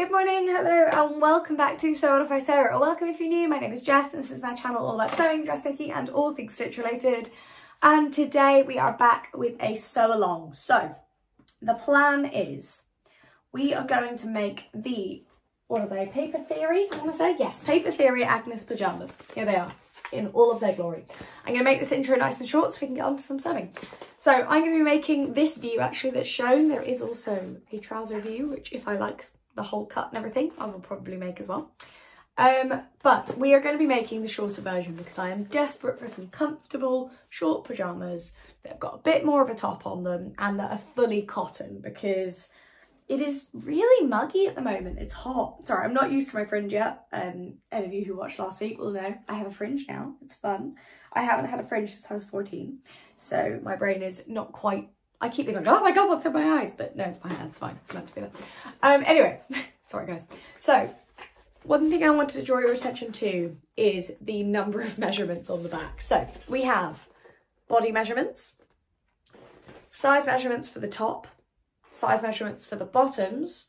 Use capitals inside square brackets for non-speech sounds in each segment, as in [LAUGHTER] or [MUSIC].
Good morning, hello, and welcome back to So What If I Sew, or welcome if you're new. My name is Jess, and this is my channel all about sewing, dressmaking, and all things stitch related. And today we are back with a sew along. So, the plan is we are going to make the, what are they, Paper Theory, I want to say? Yes, Paper Theory Agnes pyjamas. Here they are in all of their glory. I'm going to make this intro nice and short so we can get on to some sewing. So I'm going to be making this view actually that's shown. There is also a trouser view, which if I like the whole cut and everything, I will probably make as well. Um, but we are going to be making the shorter version because I am desperate for some comfortable short pyjamas that have got a bit more of a top on them and that are fully cotton because it is really muggy at the moment. It's hot. Sorry, I'm not used to my fringe yet. Um, any of you who watched last week will know I have a fringe now. It's fun. I haven't had a fringe since I was 14. So my brain is not quite I keep thinking, oh my god, what's in my eyes? But no, it's my it's fine. It's meant to be there. Um, anyway, [LAUGHS] sorry guys. So, one thing I wanted to draw your attention to is the number of [LAUGHS] measurements on the back. So, we have body measurements, size measurements for the top, size measurements for the bottoms,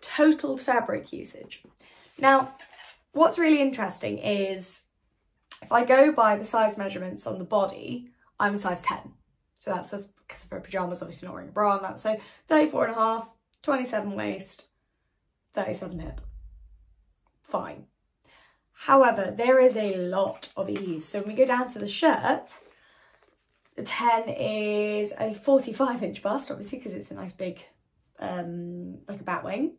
totaled fabric usage. Now, what's really interesting is if I go by the size measurements on the body, I'm a size 10. So that's a because of her pyjamas, obviously not wearing a bra and that. So 34 and a half, 27 waist, 37 hip. Fine. However, there is a lot of ease. So when we go down to the shirt, the 10 is a 45 inch bust, obviously, because it's a nice big, um, like a bat wing.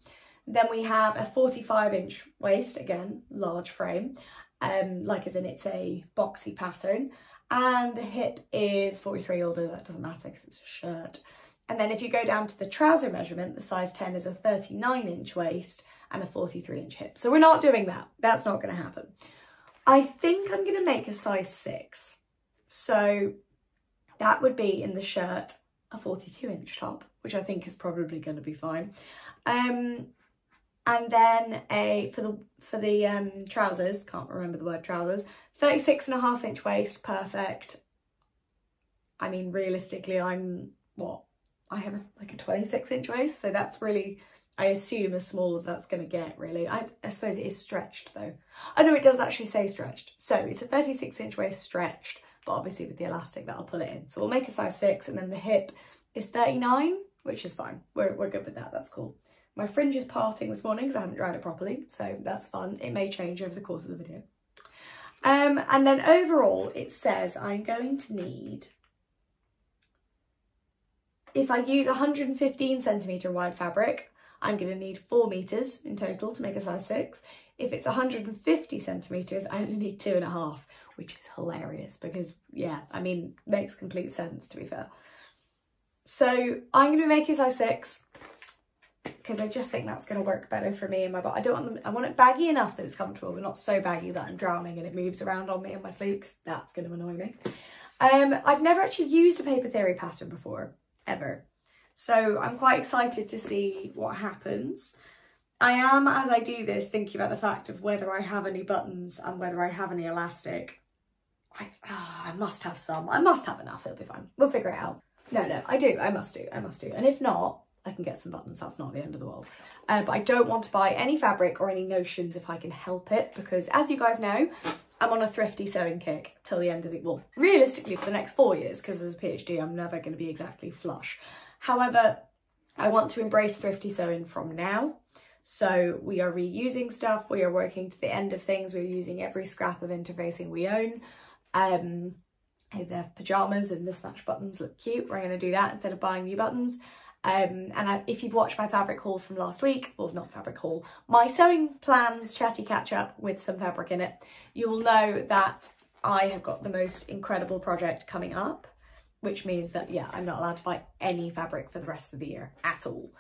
Then we have a 45 inch waist, again, large frame, um, like as in it's a boxy pattern and the hip is 43, although that doesn't matter because it's a shirt. And then if you go down to the trouser measurement, the size 10 is a 39 inch waist and a 43 inch hip. So we're not doing that. That's not going to happen. I think I'm going to make a size 6. So that would be in the shirt a 42 inch top, which I think is probably going to be fine. Um, and then a for the for the um trousers can't remember the word trousers 36 and a half inch waist perfect. I mean realistically i'm what? I have like a 26 inch waist so that's really i assume as small as that's going to get really. I, I suppose it is stretched though. I know it does actually say stretched. So it's a 36 inch waist stretched but obviously with the elastic that'll pull it in. So we'll make a size six and then the hip is 39 which is fine. We're, we're good with that. That's cool my fringe is parting this morning because I haven't dried it properly, so that's fun. It may change over the course of the video. Um, and then overall, it says I'm going to need, if I use 115 centimetre wide fabric, I'm going to need 4 metres in total to make a size 6. If it's 150 centimetres, I only need two and a half, which is hilarious because, yeah, I mean, makes complete sense to be fair. So I'm going to make a size 6 because I just think that's going to work better for me and my body. I don't want them, I want it baggy enough that it's comfortable, but not so baggy that I'm drowning and it moves around on me in my sleep. That's going to annoy me. Um, I've never actually used a paper theory pattern before, ever. So I'm quite excited to see what happens. I am, as I do this, thinking about the fact of whether I have any buttons and whether I have any elastic. I, oh, I must have some. I must have enough. It'll be fine. We'll figure it out. No, no, I do. I must do. I must do. And if not, I can get some buttons, that's not the end of the world. Uh, but I don't want to buy any fabric or any notions if I can help it because as you guys know, I'm on a thrifty sewing kick till the end of the, well, realistically for the next four years because as a PhD, I'm never going to be exactly flush. However, I want to embrace thrifty sewing from now. So we are reusing stuff, we are working to the end of things, we're using every scrap of interfacing we own. Um, their pyjamas and mismatched buttons look cute, we're going to do that instead of buying new buttons. Um, and I, if you've watched my fabric haul from last week, or not fabric haul, my sewing plans chatty catch up with some fabric in it, you will know that I have got the most incredible project coming up, which means that, yeah, I'm not allowed to buy any fabric for the rest of the year at all.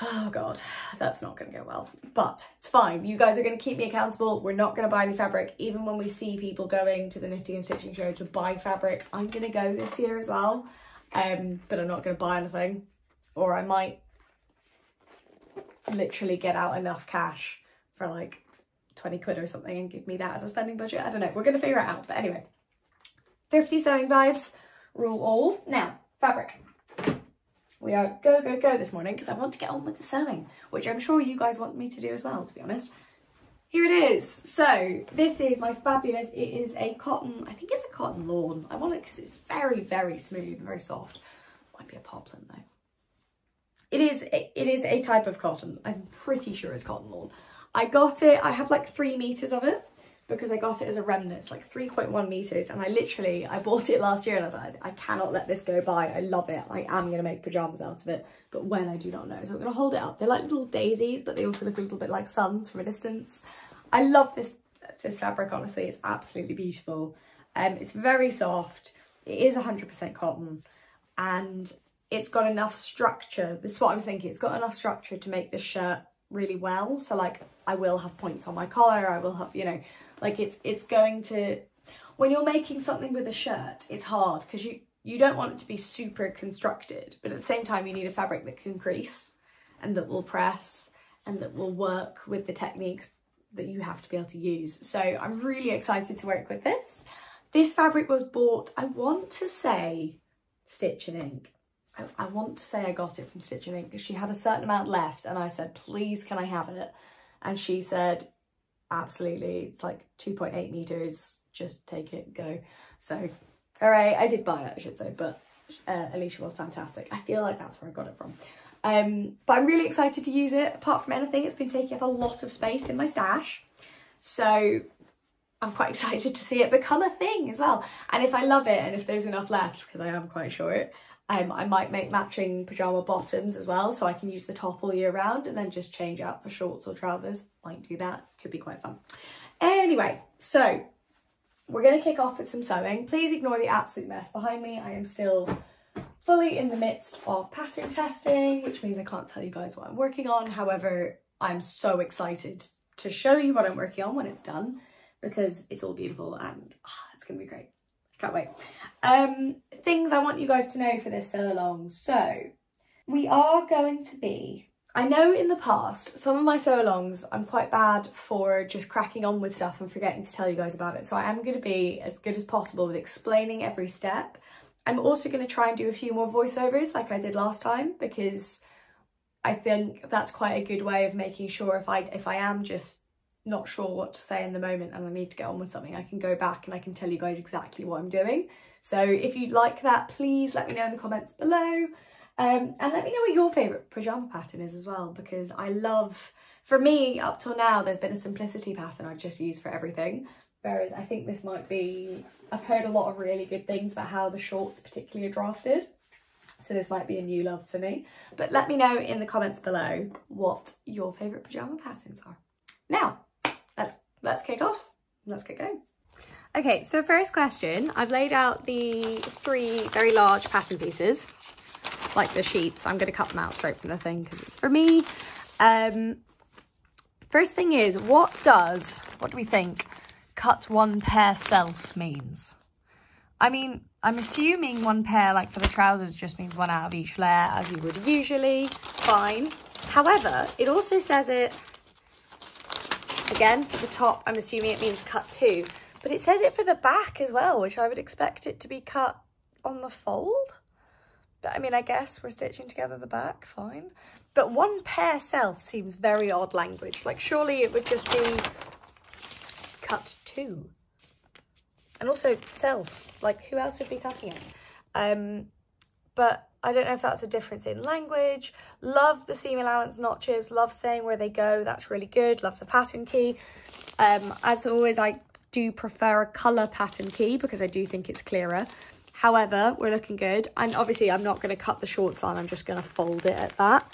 Oh God, that's not going to go well, but it's fine. You guys are going to keep me accountable. We're not going to buy any fabric. Even when we see people going to the knitting and stitching show to buy fabric, I'm going to go this year as well um, but I'm not going to buy anything. Or I might literally get out enough cash for like 20 quid or something and give me that as a spending budget. I don't know. We're going to figure it out. But anyway, thrifty sewing vibes rule all. Now, fabric. we are go, go, go this morning because I want to get on with the sewing, which I'm sure you guys want me to do as well, to be honest. Here it is. So this is my fabulous, it is a cotton, I think it's a cotton lawn. I want it because it's very, very smooth and very soft. Might be a poplin though. It is, it is a type of cotton. I'm pretty sure it's cotton lawn. I got it, I have like three meters of it because I got it as a remnant. It's like 3.1 meters and I literally, I bought it last year and I was like, I cannot let this go by. I love it. I am going to make pajamas out of it, but when I do not know. So I'm going to hold it up. They're like little daisies, but they also look a little bit like suns from a distance. I love this, this fabric, honestly. It's absolutely beautiful. Um, it's very soft. It is 100% cotton and it's got enough structure. This is what I was thinking. It's got enough structure to make this shirt really well. So like I will have points on my collar. I will have, you know, like it's it's going to when you're making something with a shirt, it's hard because you you don't want it to be super constructed, but at the same time you need a fabric that can crease and that will press and that will work with the techniques that you have to be able to use. So I'm really excited to work with this. This fabric was bought, I want to say Stitch and Ink. I, I want to say I got it from Stitch and Ink because she had a certain amount left and I said, please can I have it? And she said, absolutely. It's like 2.8 meters. Just take it, go. So, right, I did buy it, I should say, but uh, Alicia was fantastic. I feel like that's where I got it from. Um, but I'm really excited to use it. Apart from anything, it's been taking up a lot of space in my stash. So I'm quite [LAUGHS] excited to see it become a thing as well. And if I love it and if there's enough left, because I am quite short, um, I might make matching pyjama bottoms as well so I can use the top all year round and then just change out for shorts or trousers. Might do that, could be quite fun. Anyway, so we're going to kick off with some sewing. Please ignore the absolute mess behind me. I am still fully in the midst of pattern testing, which means I can't tell you guys what I'm working on. However, I'm so excited to show you what I'm working on when it's done because it's all beautiful and oh, it's going to be great. Can't wait. Um, things I want you guys to know for this sew along. So we are going to be, I know in the past, some of my sew alongs, I'm quite bad for just cracking on with stuff and forgetting to tell you guys about it. So I am going to be as good as possible with explaining every step. I'm also going to try and do a few more voiceovers like I did last time because I think that's quite a good way of making sure if I if I am just not sure what to say in the moment and I need to get on with something, I can go back and I can tell you guys exactly what I'm doing. So if you'd like that, please let me know in the comments below. Um, and let me know what your favourite pyjama pattern is as well, because I love, for me, up till now, there's been a simplicity pattern I've just used for everything. Whereas I think this might be, I've heard a lot of really good things about how the shorts particularly are drafted. So this might be a new love for me. But let me know in the comments below what your favourite pyjama patterns are. Now, let's let's kick off. Let's get going. Okay, so first question, I've laid out the three very large pattern pieces, like the sheets. I'm going to cut them out straight from the thing because it's for me. Um, first thing is, what does, what do we think, cut one pair self means? I mean, I'm assuming one pair, like for the trousers, just means one out of each layer, as you would usually. Fine. However, it also says it Again, for the top, I'm assuming it means cut two, but it says it for the back as well, which I would expect it to be cut on the fold. But I mean, I guess we're stitching together the back, fine. But one pair self seems very odd language. Like surely it would just be cut two. And also self, like who else would be cutting it? Um, but I don't know if that's a difference in language. Love the seam allowance notches, love saying where they go, that's really good. Love the pattern key. Um, as always, I do prefer a colour pattern key because I do think it's clearer. However, we're looking good. And obviously I'm not going to cut the short line, I'm just going to fold it at that.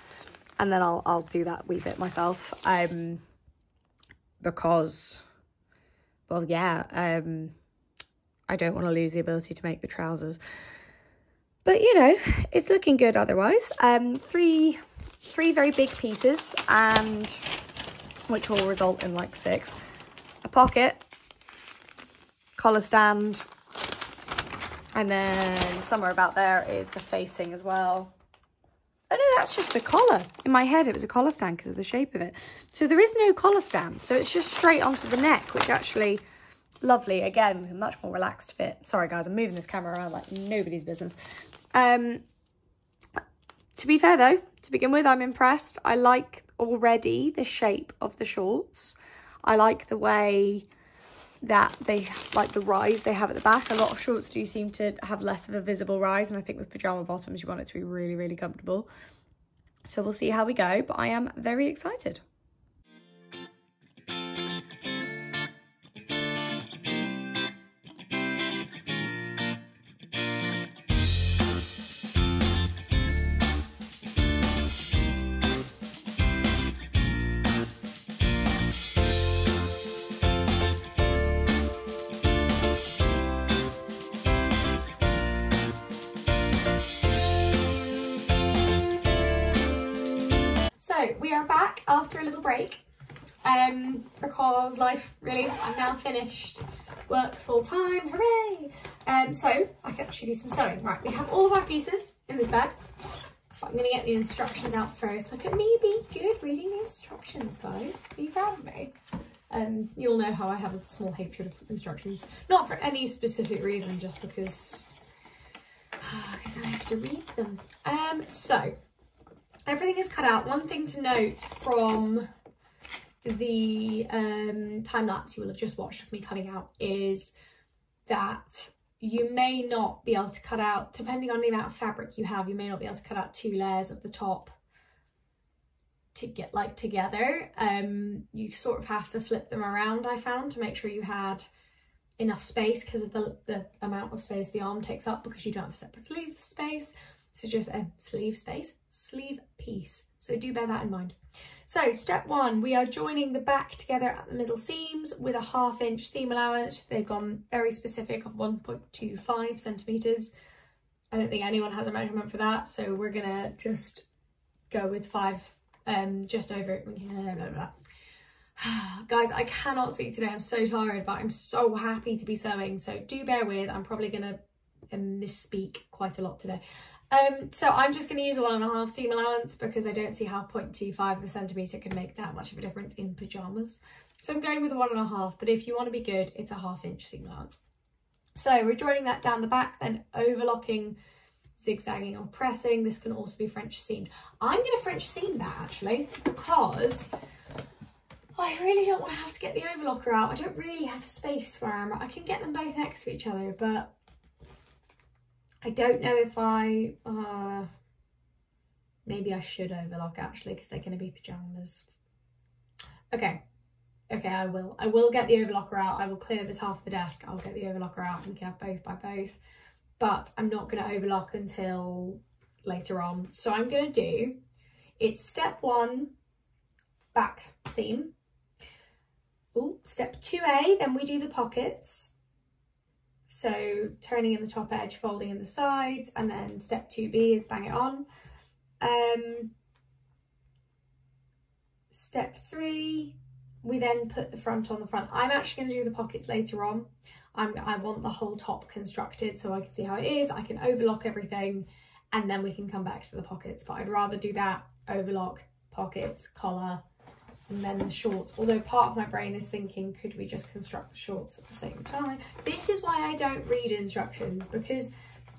And then I'll, I'll do that wee bit myself. Um, because, well, yeah, um, I don't want to lose the ability to make the trousers. But, you know, it's looking good otherwise. Um, three, three very big pieces, and which will result in like six. A pocket, collar stand, and then somewhere about there is the facing as well. Oh no, that's just the collar. In my head, it was a collar stand because of the shape of it. So there is no collar stand. So it's just straight onto the neck, which actually lovely. Again, with a much more relaxed fit. Sorry guys, I'm moving this camera around like nobody's business. Um, to be fair though, to begin with, I'm impressed. I like already the shape of the shorts. I like the way that they like the rise they have at the back. A lot of shorts do seem to have less of a visible rise and I think with pyjama bottoms you want it to be really, really comfortable. So we'll see how we go, but I am very excited. After a little break um, because life really, I'm now finished work full time, hooray! Um, so I can actually do some sewing. Right, we have all of our pieces in this bag. But I'm gonna get the instructions out first. Look at me being good reading the instructions, guys. Are you proud of me? Um, you'll know how I have a small hatred of instructions. Not for any specific reason, just because, [SIGHS] because I have to read them. Um, so everything is cut out. One thing to note from the um, time lapse you will have just watched me cutting out is that you may not be able to cut out, depending on the amount of fabric you have, you may not be able to cut out two layers of the top to get like together. Um, you sort of have to flip them around, I found, to make sure you had enough space because of the, the amount of space the arm takes up because you don't have a separate sleeve space. So just a sleeve space, sleeve piece. So do bear that in mind. So step one, we are joining the back together at the middle seams with a half inch seam allowance. They've gone very specific of 1.25 centimetres. I don't think anyone has a measurement for that. So we're gonna just go with five, um, just over it. [SIGHS] Guys, I cannot speak today. I'm so tired, but I'm so happy to be sewing. So do bear with. I'm probably gonna um, misspeak quite a lot today. Um, so I'm just going to use a one and a half seam allowance because I don't see how 0.25 of a centimetre can make that much of a difference in pyjamas. So I'm going with one and a half, but if you want to be good, it's a half inch seam allowance. So we're joining that down the back, then overlocking, zigzagging or pressing. This can also be French seamed. I'm going to French seam that actually because I really don't want to have to get the overlocker out. I don't really have space where I'm I can get them both next to each other, but I don't know if I, uh, maybe I should overlock actually because they're going to be pyjamas. Okay, okay, I will. I will get the overlocker out. I will clear this half of the desk. I'll get the overlocker out and we can have both by both. But I'm not going to overlock until later on. So I'm going to do, it's step one, back seam. Ooh, step 2A, then we do the pockets. So turning in the top edge, folding in the sides, and then step 2B is bang it on. Um, step three, we then put the front on the front. I'm actually going to do the pockets later on. I'm, I want the whole top constructed so I can see how it is. I can overlock everything and then we can come back to the pockets. But I'd rather do that, overlock, pockets, collar, and then the shorts. Although part of my brain is thinking, could we just construct the shorts at the same time? This is why I don't read instructions because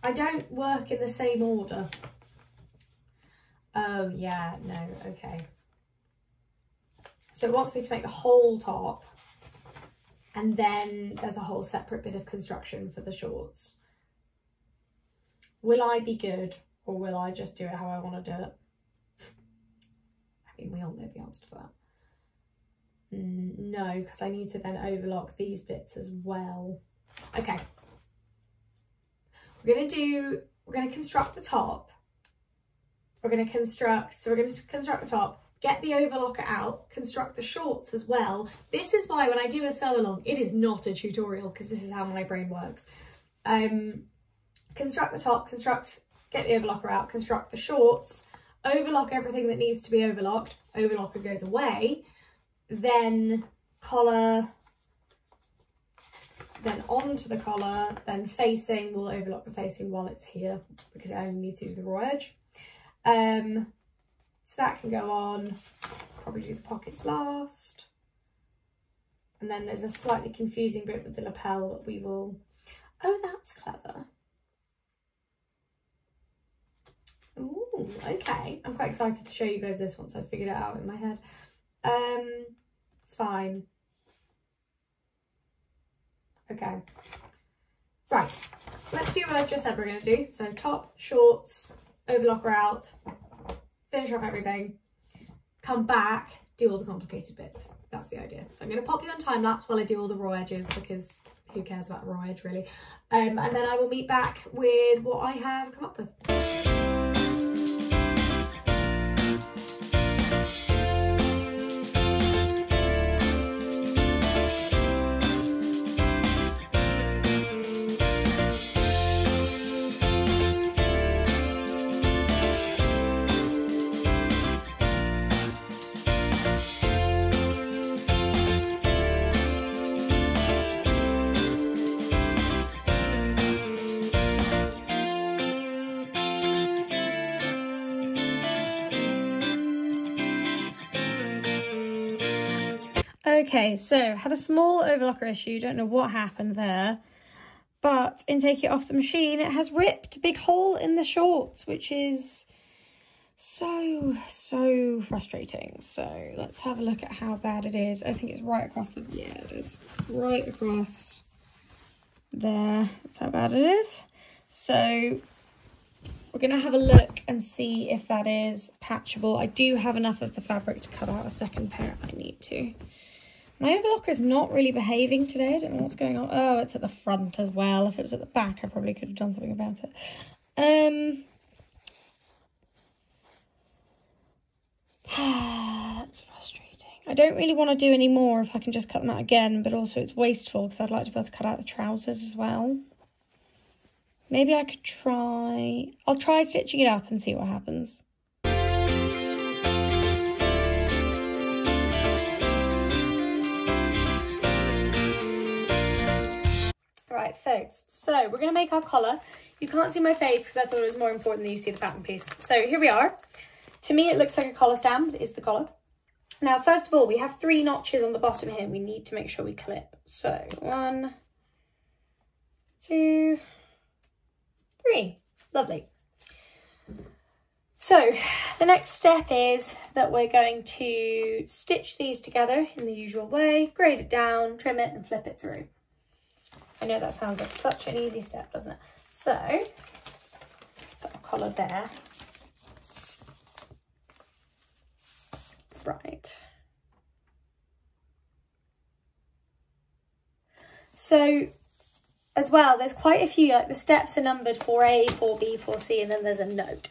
I don't work in the same order. Oh yeah, no, okay. So it wants me to make the whole top and then there's a whole separate bit of construction for the shorts. Will I be good or will I just do it how I want to do it? [LAUGHS] I mean, we all know the answer to that. Mm, no, because I need to then overlock these bits as well. Okay. We're going to do, we're going to construct the top. We're going to construct, so we're going to construct the top, get the overlocker out, construct the shorts as well. This is why when I do a sew along, it is not a tutorial because this is how my brain works. Um, construct the top, construct, get the overlocker out, construct the shorts, overlock everything that needs to be overlocked, overlocker goes away, then collar, then onto the collar, then facing, we'll overlock the facing while it's here because I only need to do the raw edge. Um, so that can go on, probably do the pockets last. And then there's a slightly confusing bit with the lapel that we will, oh, that's clever. Ooh, okay. I'm quite excited to show you guys this once I've figured it out in my head. Um, fine. Okay. Right, let's do what I've just said we're going to do. So top, shorts, overlocker out, finish off everything, come back, do all the complicated bits. That's the idea. So I'm going to pop you on time lapse while I do all the raw edges because who cares about raw edge really. Um, and then I will meet back with what I have come up with. Okay, so had a small overlocker issue. Don't know what happened there. But in taking it off the machine, it has ripped a big hole in the shorts, which is so, so frustrating. So let's have a look at how bad it is. I think it's right across the, yeah, it is. It's right across there. That's how bad it is. So we're going to have a look and see if that is patchable. I do have enough of the fabric to cut out a second pair if I need to. My overlocker is not really behaving today. I don't know what's going on. Oh, it's at the front as well. If it was at the back, I probably could have done something about it. Um, [SIGHS] that's frustrating. I don't really want to do any more if I can just cut them out again, but also it's wasteful because I'd like to be able to cut out the trousers as well. Maybe I could try... I'll try stitching it up and see what happens. Right, folks, so we're going to make our collar. You can't see my face because I thought it was more important that you see the pattern piece. So here we are. To me, it looks like a collar stand, is the collar. Now, first of all, we have three notches on the bottom here. We need to make sure we clip. So one, two, three. Lovely. So the next step is that we're going to stitch these together in the usual way, grade it down, trim it and flip it through. I know that sounds like such an easy step, doesn't it? So, put a collar there. Right. So, as well, there's quite a few, like the steps are numbered 4A, 4B, 4C, and then there's a note.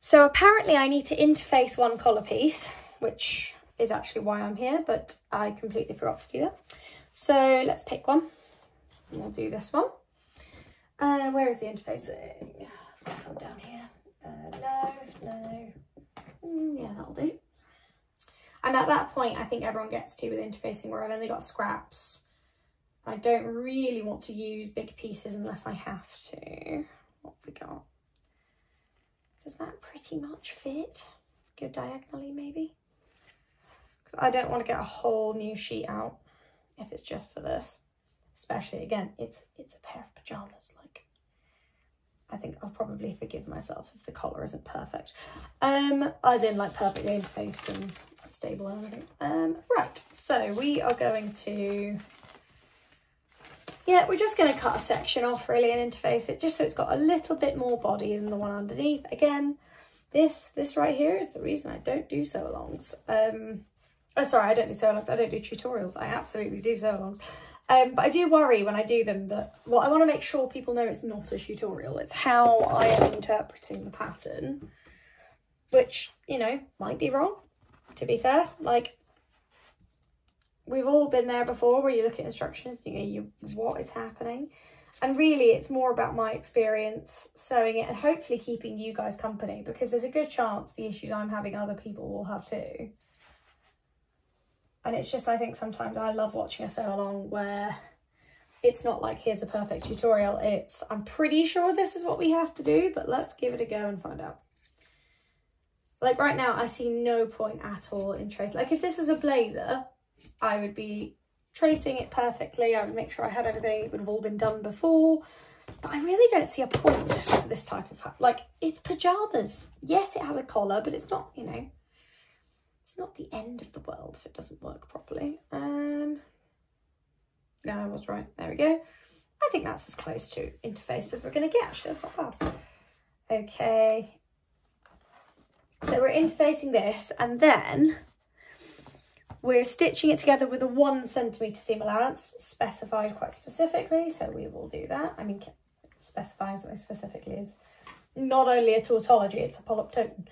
So apparently I need to interface one collar piece, which is actually why I'm here, but I completely forgot to do that. So let's pick one we'll do this one. Uh, where is the interfacing? I've got some down here. Uh, no, no. Mm, yeah, that'll do. And at that point, I think everyone gets to with interfacing where I've only got scraps. I don't really want to use big pieces unless I have to. What have we got? Does that pretty much fit? Go diagonally maybe? Because I don't want to get a whole new sheet out if it's just for this especially again it's it's a pair of pajamas like I think I'll probably forgive myself if the collar isn't perfect. Um as in like perfectly interfaced and stable and everything. Um right so we are going to yeah we're just going to cut a section off really and interface it just so it's got a little bit more body than the one underneath. Again this this right here is the reason I don't do sew alongs um oh sorry I don't do sew alongs I don't do tutorials. I absolutely do sew alongs um, but I do worry when I do them that, well, I want to make sure people know it's not a tutorial. It's how I am interpreting the pattern, which, you know, might be wrong, to be fair. Like, we've all been there before where you look at instructions you go, you, what is happening? And really, it's more about my experience sewing it and hopefully keeping you guys company because there's a good chance the issues I'm having other people will have too. And it's just, I think sometimes I love watching a sew along where it's not like, here's a perfect tutorial. It's, I'm pretty sure this is what we have to do, but let's give it a go and find out. Like right now, I see no point at all in tracing. Like if this was a blazer, I would be tracing it perfectly. I would make sure I had everything. It would have all been done before. But I really don't see a point to this type of hat. Like, it's pyjamas. Yes, it has a collar, but it's not, you know, it's not the end of the world if it doesn't work properly. Um, no, I was right. There we go. I think that's as close to interface as we're going to get. Actually, that's not bad. Okay. So we're interfacing this and then we're stitching it together with a one centimetre seam allowance specified quite specifically. So we will do that. I mean, specifying something specifically is not only a tautology, it's a polyptoton.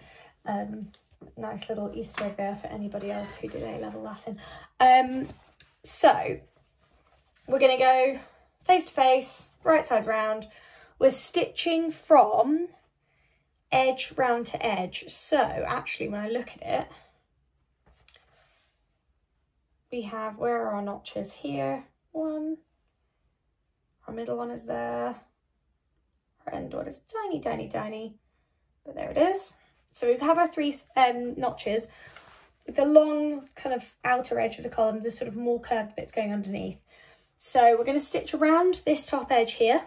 Um, nice little Easter egg there for anybody else who did A-level Latin. Um, so we're going to go face to face, right sides round. We're stitching from edge round to edge. So actually when I look at it, we have, where are our notches? Here, one, our middle one is there, our end one is tiny, tiny, tiny, but there it is. So we have our three um, notches with the long kind of outer edge of the column, the sort of more curved bits going underneath. So we're going to stitch around this top edge here.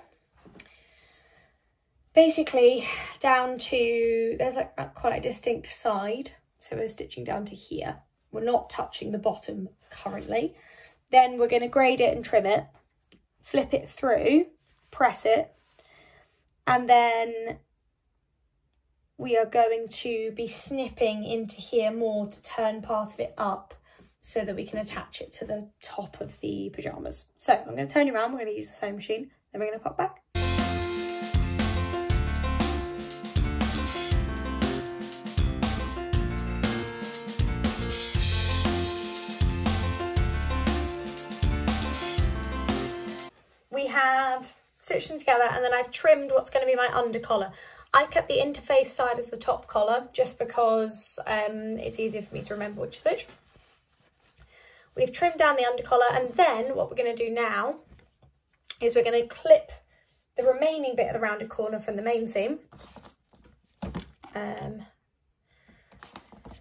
Basically down to, there's like quite a distinct side. So we're stitching down to here. We're not touching the bottom currently. Then we're going to grade it and trim it, flip it through, press it, and then we are going to be snipping into here more to turn part of it up so that we can attach it to the top of the pyjamas. So I'm going to turn you around, we're going to use the sewing machine, then we're going to pop back. We have stitched them together and then I've trimmed what's going to be my under collar. I kept the interface side as the top collar just because um, it's easier for me to remember which is which. We've trimmed down the under collar and then what we're going to do now is we're going to clip the remaining bit of the rounded corner from the main seam. Um,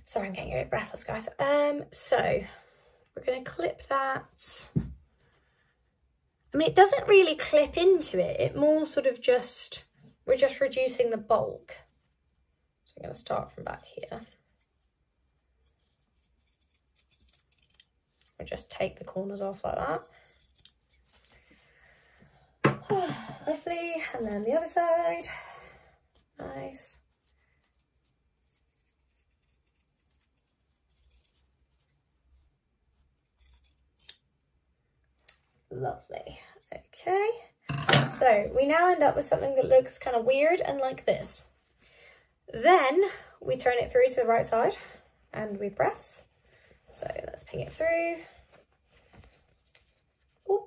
sorry, I'm getting a bit breathless, guys. Um, so we're going to clip that. I mean, it doesn't really clip into it. It more sort of just we're just reducing the bulk. So I'm going to start from back here. I just take the corners off like that. [SIGHS] Lovely. And then the other side. Nice. Lovely. Okay. So we now end up with something that looks kind of weird and like this. Then we turn it through to the right side and we press. So let's ping it through. Ooh.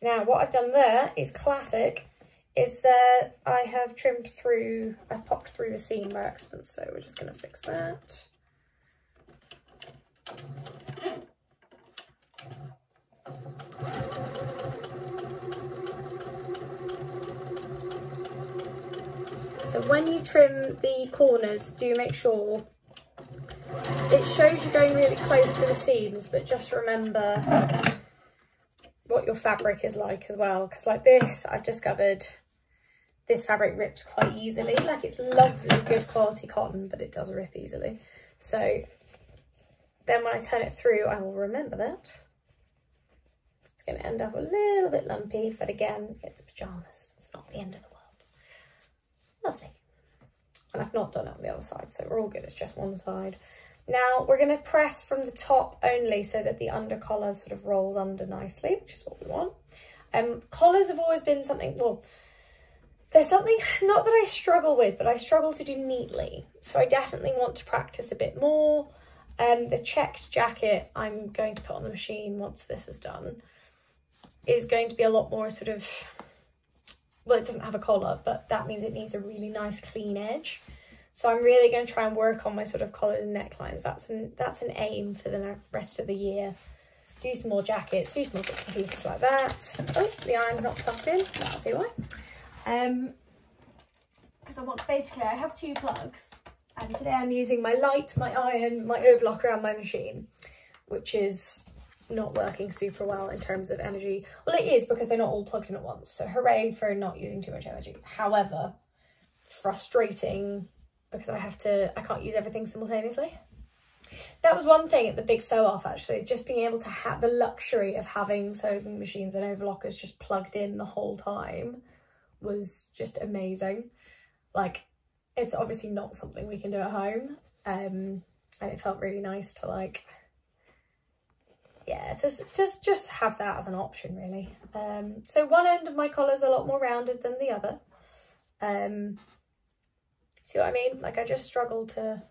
Now what I've done there is classic, is uh, I have trimmed through, I've popped through the seam by accident, so we're just going to fix that. So when you trim the corners, do make sure it shows you're going really close to the seams, but just remember what your fabric is like as well. Because like this, I've discovered this fabric rips quite easily. Like it's lovely, good quality cotton, but it does rip easily. So then when I turn it through, I will remember that. It's going to end up a little bit lumpy, but again, it's pyjamas. It's not the end of the. Lovely. And I've not done it on the other side, so we're all good. It's just one side. Now we're going to press from the top only so that the under collar sort of rolls under nicely, which is what we want. Um, collars have always been something, well, there's something, not that I struggle with, but I struggle to do neatly. So I definitely want to practice a bit more. Um, the checked jacket I'm going to put on the machine once this is done is going to be a lot more sort of well, it doesn't have a collar, but that means it needs a really nice clean edge. So I'm really going to try and work on my sort of collars and necklines. That's an, that's an aim for the rest of the year. Do some more jackets, do some more pieces like that. Oh, the iron's not plugged in, that'll be why. Um, because I want, basically I have two plugs and today I'm using my light, my iron, my overlock around my machine, which is not working super well in terms of energy. Well, it is because they're not all plugged in at once. So hooray for not using too much energy. However, frustrating because I have to, I can't use everything simultaneously. That was one thing at the big sew off actually, just being able to have the luxury of having sewing machines and overlockers just plugged in the whole time was just amazing. Like, it's obviously not something we can do at home. Um, and it felt really nice to like, yeah, just, just, just have that as an option really. Um, so one end of my collar is a lot more rounded than the other. Um, see what I mean? Like I just struggle to,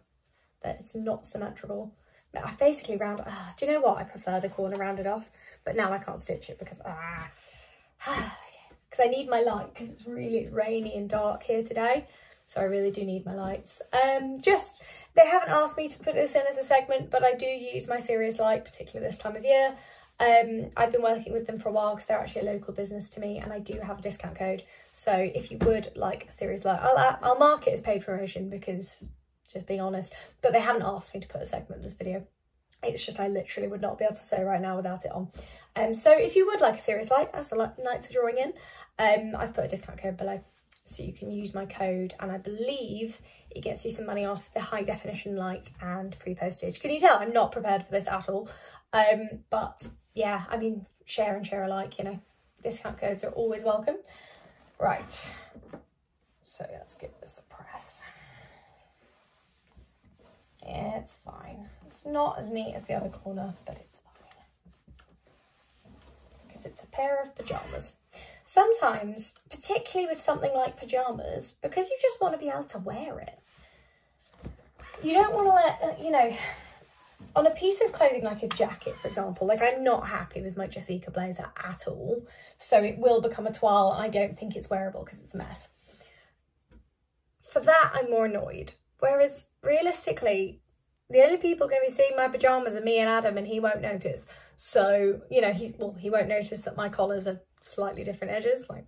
that it's not symmetrical. But I basically round, uh, do you know what? I prefer the corner rounded off, but now I can't stitch it because, ah, [SIGHS] because I need my light because it's really rainy and dark here today. So I really do need my lights. Um, just, they haven't asked me to put this in as a segment, but I do use my Serious Light, particularly this time of year. Um, I've been working with them for a while because they're actually a local business to me and I do have a discount code. So if you would like Serious Light, I'll, I'll mark it as paid promotion because just being honest, but they haven't asked me to put a segment in this video. It's just I literally would not be able to sew right now without it on. Um, so if you would like a Serious Light, as the nights are drawing in, um, I've put a discount code below. So you can use my code and I believe it gets you some money off the high definition light and free postage. Can you tell I'm not prepared for this at all? Um, but yeah, I mean, share and share alike, you know, discount codes are always welcome. Right, so let's give this a press. Yeah, it's fine. It's not as neat as the other corner, but it's fine. Because it's a pair of pyjamas. Sometimes, particularly with something like pyjamas, because you just want to be able to wear it, you don't want to let, uh, you know, on a piece of clothing like a jacket, for example, like I'm not happy with my Jessica blazer at all. So it will become a toile. I don't think it's wearable because it's a mess. For that, I'm more annoyed. Whereas realistically, the only people going to be seeing my pajamas are me and Adam and he won't notice. So, you know, he's, well, he won't notice that my collars are slightly different edges. Like,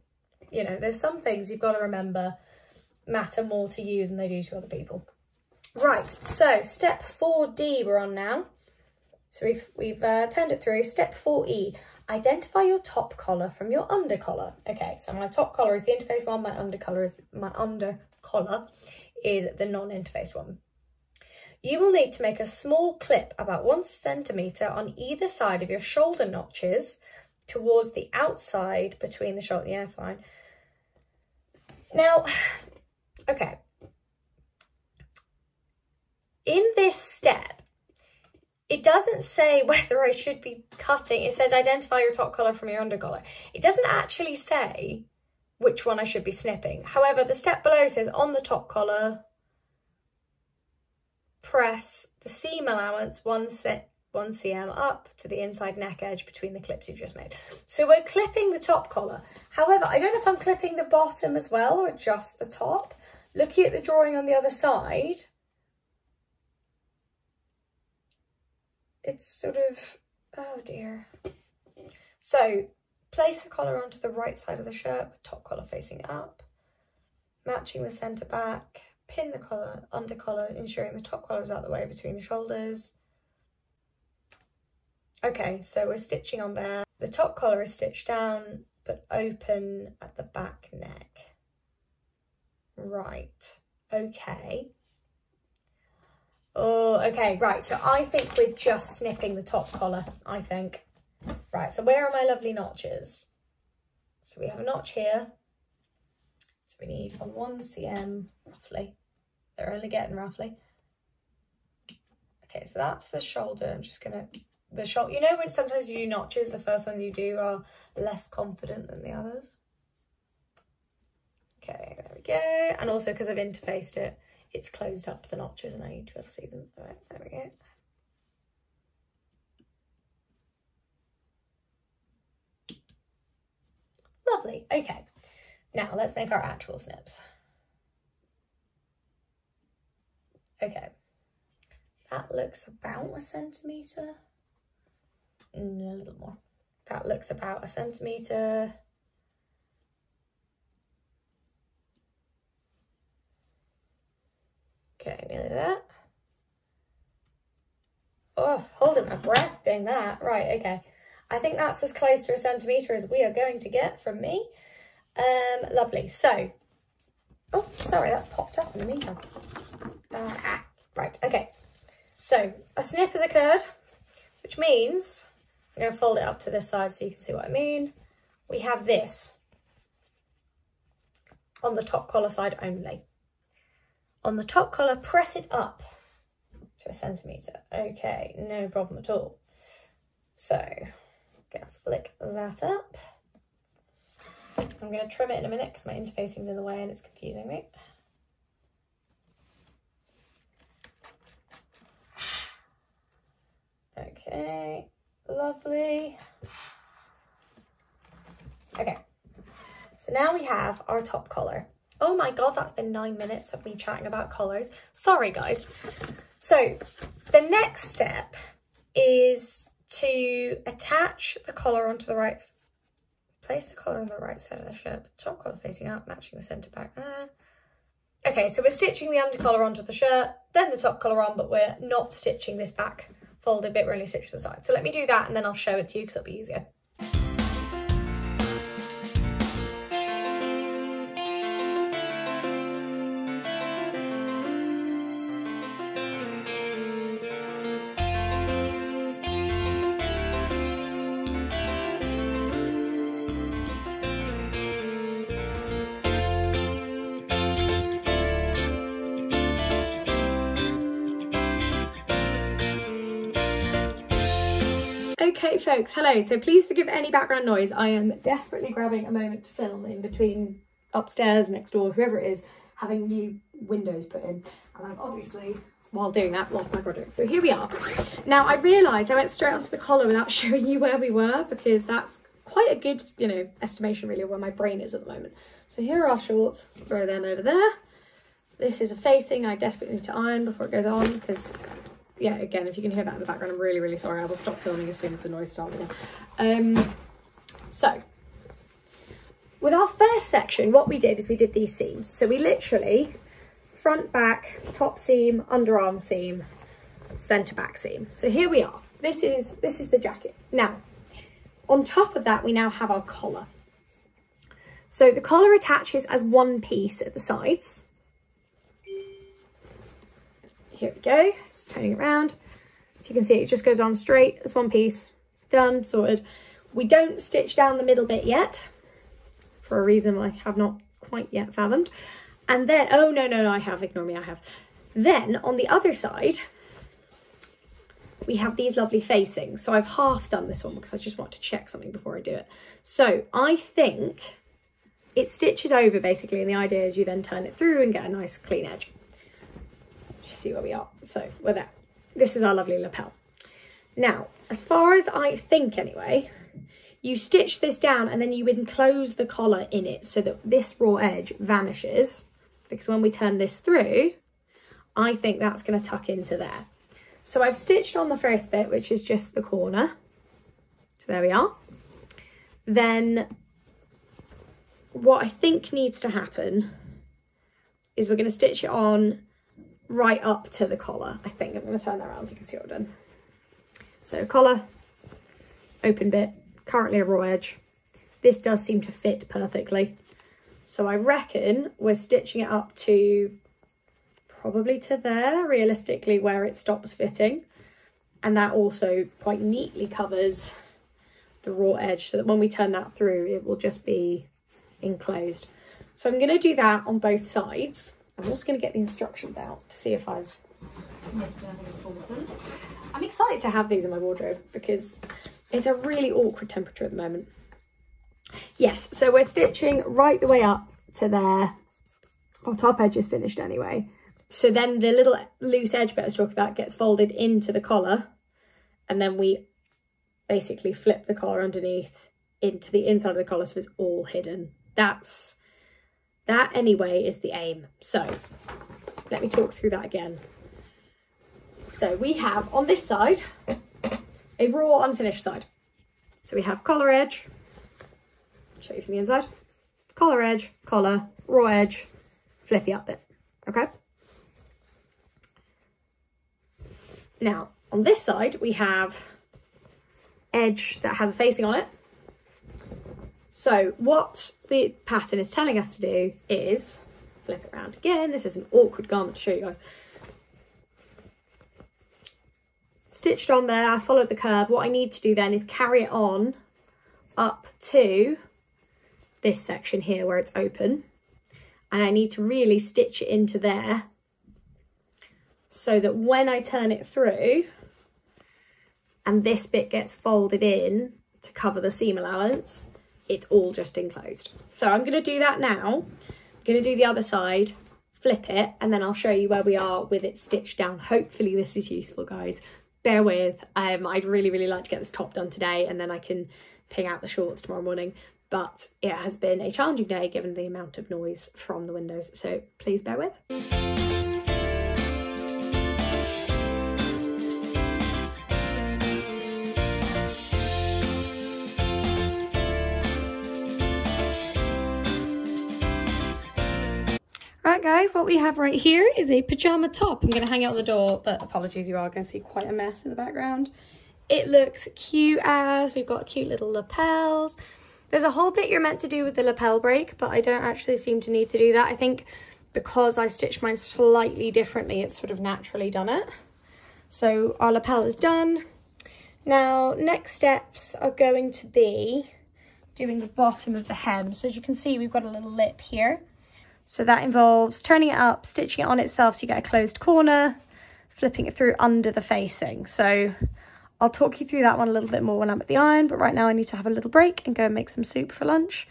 you know, there's some things you've got to remember matter more to you than they do to other people. Right, so step 4D we're on now. So we've, we've uh, turned it through. Step 4E, identify your top collar from your under collar. Okay, so my top collar is the interface one, my under collar is my under collar is the non-interfaced one. You will need to make a small clip about one centimetre on either side of your shoulder notches towards the outside between the shoulder. Yeah, fine. Now, [SIGHS] okay. In this step, it doesn't say [LAUGHS] whether I should be cutting. It says identify your top collar from your under collar. It doesn't actually say which one I should be snipping. However, the step below says on the top collar, press the seam allowance one 1 cm up to the inside neck edge between the clips you've just made. So we're clipping the top collar. However, I don't know if I'm clipping the bottom as well or just the top. Looking at the drawing on the other side, it's sort of, oh dear. So place the collar onto the right side of the shirt with top collar facing up, matching the centre back, pin the collar, under collar, ensuring the top collar is out the way between the shoulders, Okay, so we're stitching on there. The top collar is stitched down, but open at the back neck. Right, okay. Oh, okay, right, so I think we're just snipping the top collar, I think. Right, so where are my lovely notches? So we have a notch here. So we need on 1 cm, roughly. They're only getting roughly. Okay, so that's the shoulder. I'm just going to the shot. You know when sometimes you do notches, the first ones you do are less confident than the others? Okay, there we go. And also because I've interfaced it, it's closed up the notches and I need to be able to see them. All right, there we go. Lovely, okay. Now let's make our actual snips. Okay, that looks about a centimetre a little more. That looks about a centimetre. Okay, nearly there. Oh, holding my breath doing that. Right, okay. I think that's as close to a centimetre as we are going to get from me. Um, lovely. So, oh, sorry, that's popped up in the meantime. Uh, ah, right, okay. So, a snip has occurred, which means, I'm going to fold it up to this side so you can see what I mean. We have this on the top collar side only. On the top collar, press it up to a centimetre. Okay, no problem at all. So, gonna flick that up. I'm gonna trim it in a minute because my interfacing's in the way and it's confusing me. Okay, lovely. Okay, so now we have our top collar. Oh my god, that's been nine minutes of me chatting about collars. Sorry, guys. So the next step is to attach the collar onto the right, place the collar on the right side of the shirt, top collar facing up, matching the centre back there. Okay, so we're stitching the under collar onto the shirt, then the top collar on, but we're not stitching this back folded bit, we're only stitching the side. So let me do that and then I'll show it to you because it'll be easier. Folks, hello. So please forgive any background noise. I am desperately grabbing a moment to film in between upstairs, next door, whoever it is, having new windows put in. And I've obviously, while doing that, lost my project. So here we are. Now I realised I went straight onto the collar without [LAUGHS] showing you where we were because that's quite a good, you know, estimation really of where my brain is at the moment. So here are our shorts, throw them over there. This is a facing I desperately need to iron before it goes on because yeah, again, if you can hear that in the background, I'm really, really sorry. I will stop filming as soon as the noise starts again. Um, so, with our first section, what we did is we did these seams. So we literally, front, back, top seam, underarm seam, centre back seam. So here we are. This is, this is the jacket. Now, on top of that, we now have our collar. So the collar attaches as one piece at the sides. Here we go, just turning around. So you can see it just goes on straight as one piece, done, sorted. We don't stitch down the middle bit yet, for a reason I have not quite yet fathomed. And then, oh no, no, no, I have, ignore me, I have. Then on the other side, we have these lovely facings. So I've half done this one because I just want to check something before I do it. So I think it stitches over basically and the idea is you then turn it through and get a nice clean edge see where we are. So we're there. This is our lovely lapel. Now, as far as I think anyway, you stitch this down and then you enclose the collar in it so that this raw edge vanishes because when we turn this through, I think that's going to tuck into there. So I've stitched on the first bit, which is just the corner. So there we are. Then what I think needs to happen is we're going to stitch it on right up to the collar, I think. I'm going to turn that around so you can see what I've done. So collar, open bit, currently a raw edge. This does seem to fit perfectly. So I reckon we're stitching it up to probably to there, realistically, where it stops fitting. And that also quite neatly covers the raw edge so that when we turn that through, it will just be enclosed. So I'm going to do that on both sides. I'm just going to get the instructions out to see if I've missed anything important. I'm excited to have these in my wardrobe because it's a really awkward temperature at the moment. Yes, so we're stitching right the way up to there. Our top edge is finished anyway. So then the little loose edge bit I was talking about gets folded into the collar and then we basically flip the collar underneath into the inside of the collar so it's all hidden. That's that anyway is the aim. So let me talk through that again. So we have on this side, a raw unfinished side. So we have collar edge, show you from the inside, collar edge, collar, raw edge, flippy up bit, okay? Now, on this side, we have edge that has a facing on it. So what the pattern is telling us to do is, flip it around again, this is an awkward garment to show you guys. Stitched on there, I followed the curve. What I need to do then is carry it on up to this section here where it's open. And I need to really stitch it into there so that when I turn it through and this bit gets folded in to cover the seam allowance, it's all just enclosed. So I'm going to do that now. I'm going to do the other side, flip it, and then I'll show you where we are with it stitched down. Hopefully this is useful, guys. Bear with. Um, I'd really, really like to get this top done today, and then I can ping out the shorts tomorrow morning. But it has been a challenging day given the amount of noise from the windows, so please bear with. Guys, what we have right here is a pyjama top. I'm going to hang it on the door, but apologies, you are going to see quite a mess in the background. It looks cute as, we've got cute little lapels. There's a whole bit you're meant to do with the lapel break, but I don't actually seem to need to do that. I think because I stitched mine slightly differently, it's sort of naturally done it. So our lapel is done. Now, next steps are going to be doing the bottom of the hem. So as you can see, we've got a little lip here. So that involves turning it up, stitching it on itself so you get a closed corner, flipping it through under the facing. So I'll talk you through that one a little bit more when I'm at the iron, but right now I need to have a little break and go and make some soup for lunch.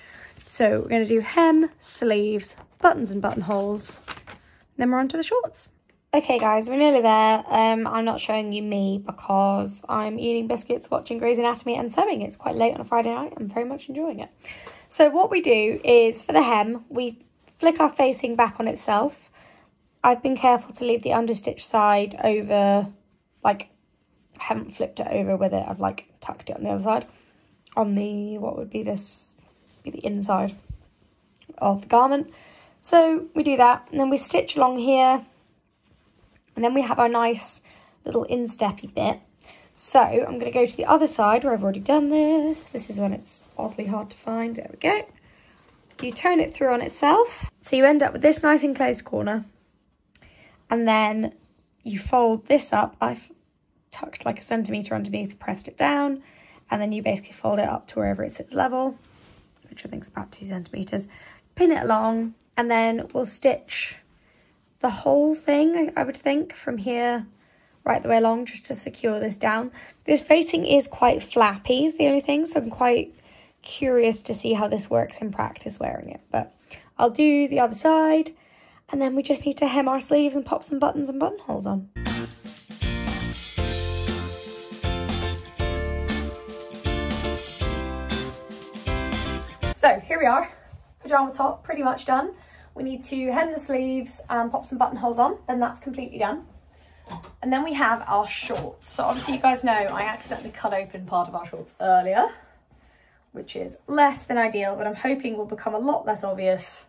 So we're going to do hem, sleeves, buttons and buttonholes, then we're on to the shorts. Okay guys, we're nearly there. Um, I'm not showing you me because I'm eating biscuits, watching Grey's Anatomy and sewing. It's quite late on a Friday night. I'm very much enjoying it. So what we do is for the hem, we flick our facing back on itself. I've been careful to leave the understitch side over, like, I haven't flipped it over with it. I've, like, tucked it on the other side. On the, what would be this, be the inside of the garment. So we do that, and then we stitch along here, and then we have our nice little insteppy bit. So I'm going to go to the other side where I've already done this. This is when it's oddly hard to find. There we go you turn it through on itself. So you end up with this nice enclosed corner. And then you fold this up. I've tucked like a centimetre underneath, pressed it down. And then you basically fold it up to wherever it sits level, which I think is about two centimetres. Pin it along and then we'll stitch the whole thing, I would think, from here right the way along just to secure this down. This facing is quite flappy is the only thing, so I'm quite curious to see how this works in practice wearing it. But I'll do the other side and then we just need to hem our sleeves and pop some buttons and buttonholes on. So here we are, pyjama top pretty much done. We need to hem the sleeves and pop some buttonholes on, then that's completely done. And then we have our shorts. So obviously you guys know I accidentally cut open part of our shorts earlier which is less than ideal, but I'm hoping will become a lot less obvious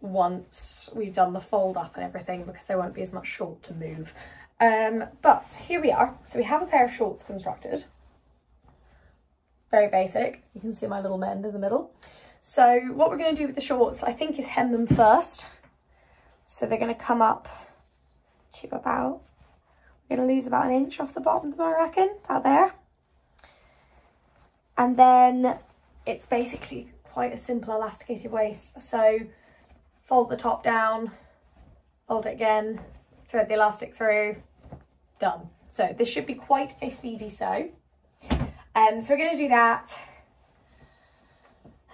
once we've done the fold up and everything because there won't be as much short to move. Um, but here we are. So we have a pair of shorts constructed. Very basic. You can see my little mend in the middle. So what we're going to do with the shorts, I think, is hem them first. So they're going to come up to about, we're going to lose about an inch off the bottom of them, I reckon, about there. And then it's basically quite a simple elasticated waist. So fold the top down, fold it again, thread the elastic through, done. So this should be quite a speedy sew. Um, so we're going to do that.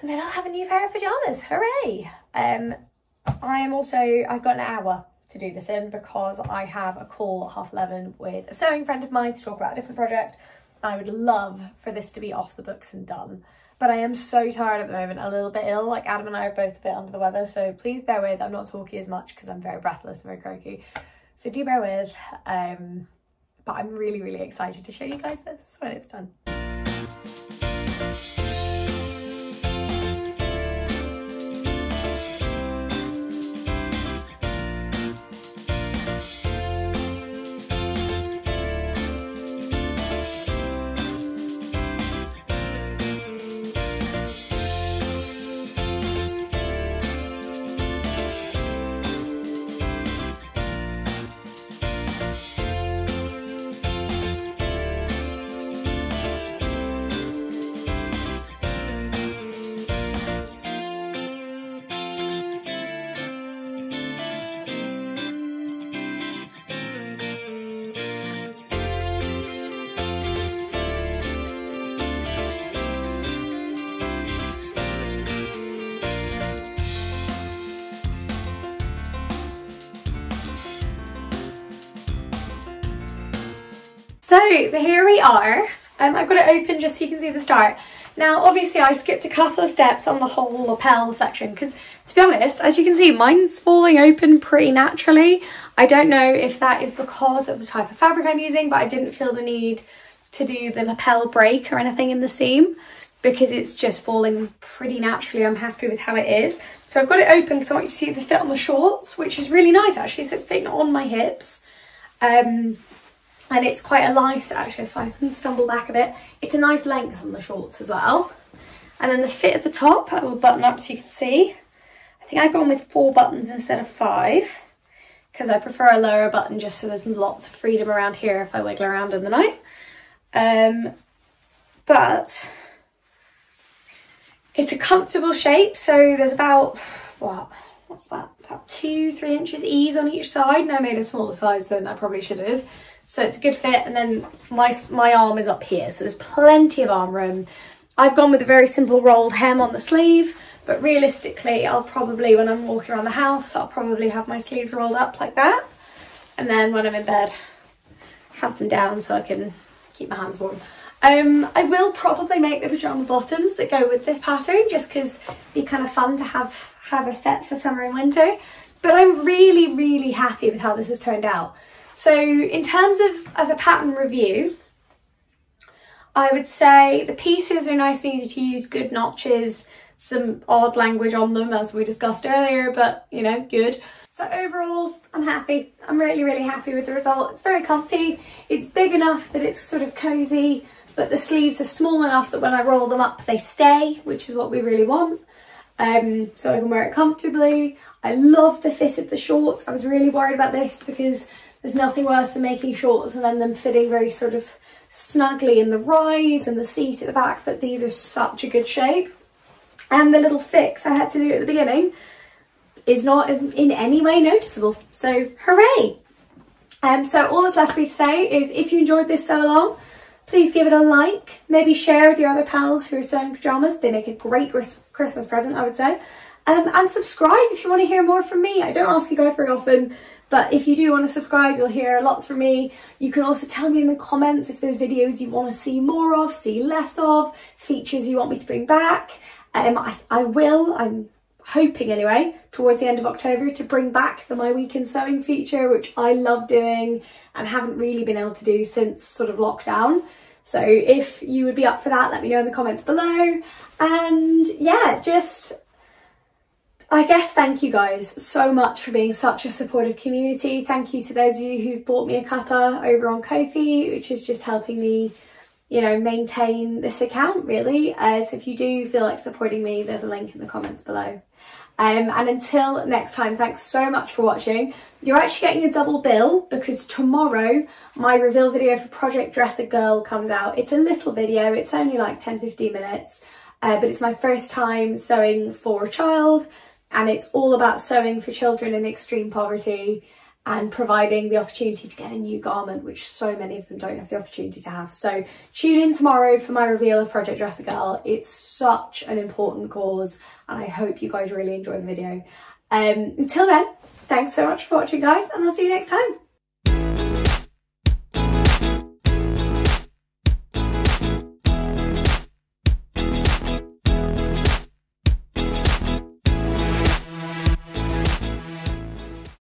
And then I'll have a new pair of pyjamas. Hooray! Um, I am also, I've got an hour to do this in because I have a call at half 11 with a sewing friend of mine to talk about a different project. I would love for this to be off the books and done. But I am so tired at the moment, a little bit ill. Like Adam and I are both a bit under the weather, so please bear with. I'm not talking as much because I'm very breathless and very croaky. So do bear with. Um, but I'm really, really excited to show you guys this when it's done. So here we are. Um, I've got it open just so you can see the start. Now, obviously I skipped a couple of steps on the whole lapel section because to be honest, as you can see, mine's falling open pretty naturally. I don't know if that is because of the type of fabric I'm using, but I didn't feel the need to do the lapel break or anything in the seam because it's just falling pretty naturally. I'm happy with how it is. So I've got it open because I want you to see the fit on the shorts, which is really nice actually. So it's fitting on my hips. Um, and it's quite a nice, actually, if I can stumble back a bit, it's a nice length on the shorts as well. And then the fit at the top, I will button up so you can see. I think I've gone with four buttons instead of five because I prefer a lower button just so there's lots of freedom around here if I wiggle around in the night. Um, but it's a comfortable shape, so there's about, what, what's that, about two, three inches ease on each side. and I made a smaller size than I probably should have. So it's a good fit, and then my, my arm is up here, so there's plenty of arm room. I've gone with a very simple rolled hem on the sleeve, but realistically, I'll probably, when I'm walking around the house, I'll probably have my sleeves rolled up like that. And then when I'm in bed, have them down so I can keep my hands warm. Um, I will probably make the pyjama bottoms that go with this pattern just because it'd be kind of fun to have, have a set for summer and winter. But I'm really, really happy with how this has turned out. So in terms of as a pattern review, I would say the pieces are nice and easy to use, good notches, some odd language on them as we discussed earlier, but you know, good. So overall, I'm happy. I'm really, really happy with the result. It's very comfy. It's big enough that it's sort of cozy but the sleeves are small enough that when I roll them up they stay, which is what we really want. Um, so I can wear it comfortably. I love the fit of the shorts. I was really worried about this because there's nothing worse than making shorts and then them fitting very sort of snugly in the rise and the seat at the back, but these are such a good shape. And the little fix I had to do at the beginning is not in any way noticeable. So hooray! Um, so all that's left for me to say is if you enjoyed this sew along, Please give it a like, maybe share with your other pals who are sewing pyjamas. They make a great Christmas present, I would say. Um, and subscribe if you want to hear more from me. I don't ask you guys very often, but if you do want to subscribe, you'll hear lots from me. You can also tell me in the comments if there's videos you want to see more of, see less of, features you want me to bring back. Um, I, I will, I'm hoping anyway, towards the end of October to bring back the My Week in Sewing feature, which I love doing and haven't really been able to do since sort of lockdown. So if you would be up for that, let me know in the comments below. And yeah, just, I guess thank you guys so much for being such a supportive community. Thank you to those of you who've bought me a cuppa over on Ko-fi, which is just helping me you know, maintain this account really. Uh, so if you do feel like supporting me, there's a link in the comments below. Um, and until next time, thanks so much for watching. You're actually getting a double bill because tomorrow my reveal video for Project Dress a Girl comes out. It's a little video, it's only like 10-15 minutes, uh, but it's my first time sewing for a child and it's all about sewing for children in extreme poverty and providing the opportunity to get a new garment, which so many of them don't have the opportunity to have. So tune in tomorrow for my reveal of Project Dress a Girl. It's such an important cause and I hope you guys really enjoy the video. Um, until then, thanks so much for watching guys and I'll see you next time.